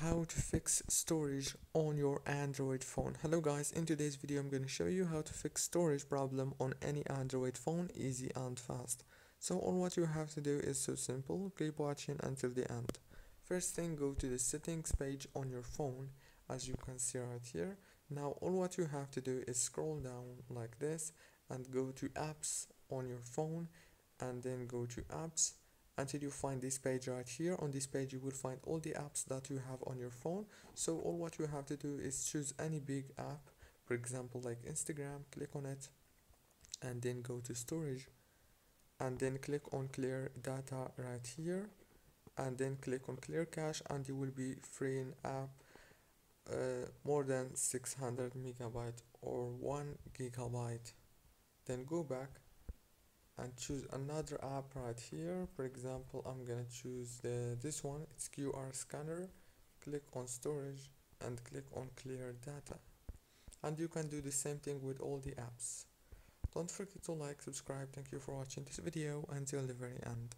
how to fix storage on your android phone. Hello guys. In today's video i'm going to show you how to fix storage problem on any android phone easy and fast. So all what you have to do is so simple. Keep watching until the end. First thing go to the settings page on your phone as you can see right here. Now all what you have to do is scroll down like this and go to apps on your phone and then go to apps until you find this page right here. On this page you will find all the apps that you have on your phone. So all what you have to do is choose any big app. For example like instagram click on it and then go to storage and then click on clear data right here and then click on clear cache and you will be freeing up uh, more than 600 megabyte or 1 gigabyte. Then go back and choose another app right here. For example I'm gonna choose the this one. It's QR scanner. Click on storage and click on clear data. And you can do the same thing with all the apps. Don't forget to like subscribe. Thank you for watching this video. Until the very end